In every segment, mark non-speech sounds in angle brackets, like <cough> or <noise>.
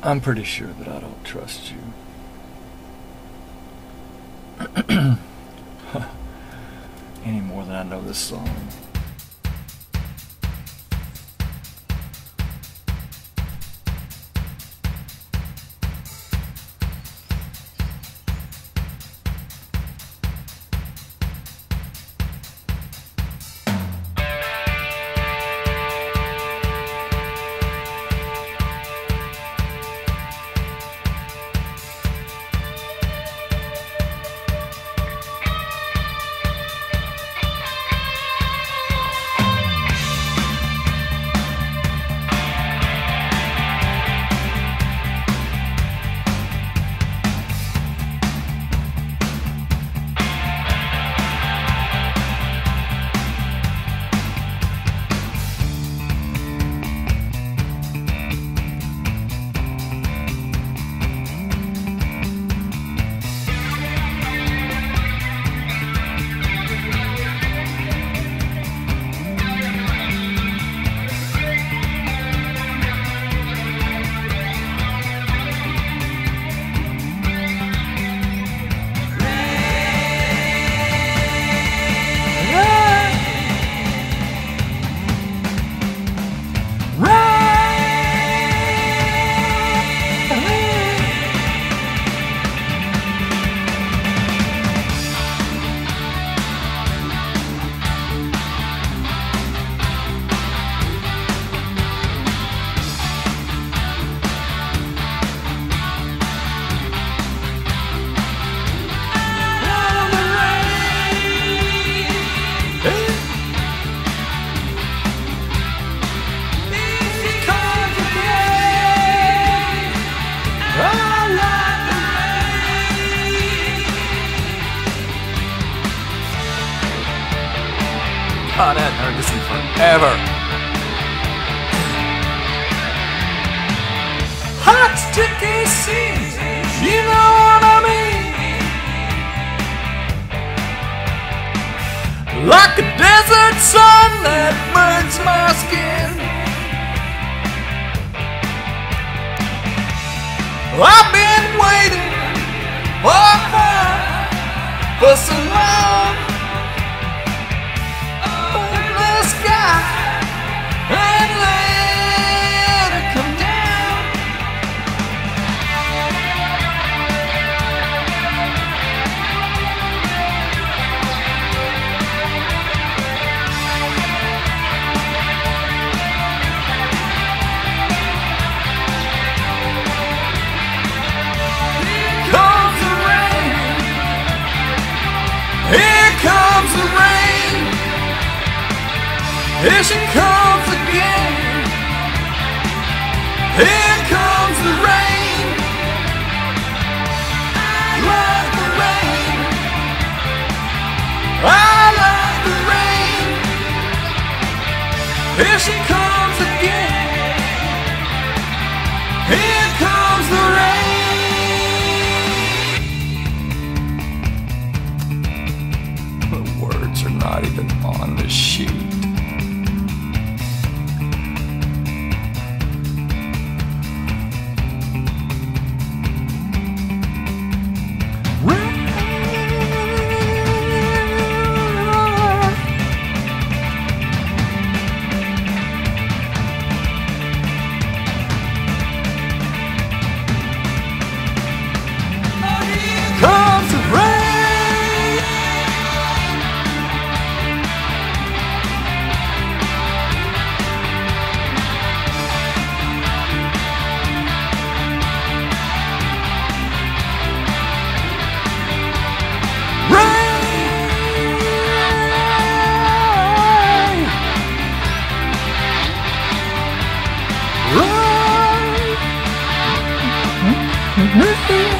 I'm pretty sure that I don't trust you. <clears throat> Any more than I know this song. God, I hadn't heard this in forever. Hot sticky seasons, you know what I mean. Like a desert sun that burns my skin. I've Here she comes again. Here comes the rain. I love the rain. I love the rain. Here she comes Mm-hmm.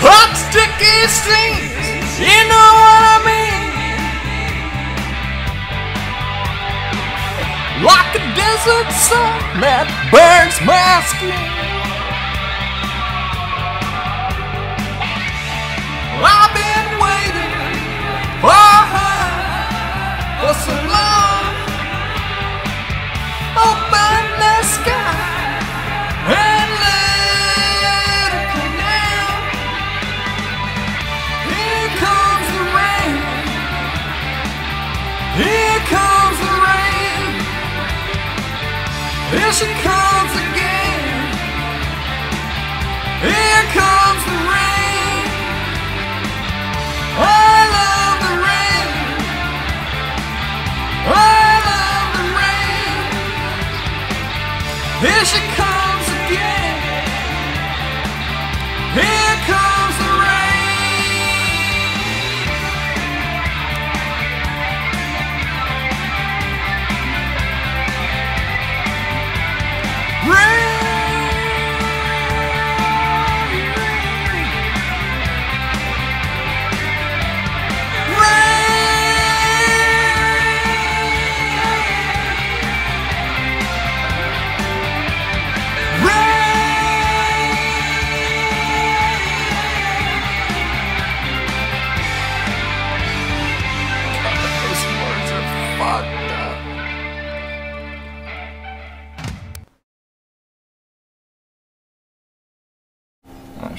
Hot sticky stings, you know what I mean. Like a desert sun that burns my skin. She comes again. Here comes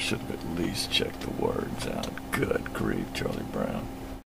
should have at least checked the words out. Good grief, Charlie Brown.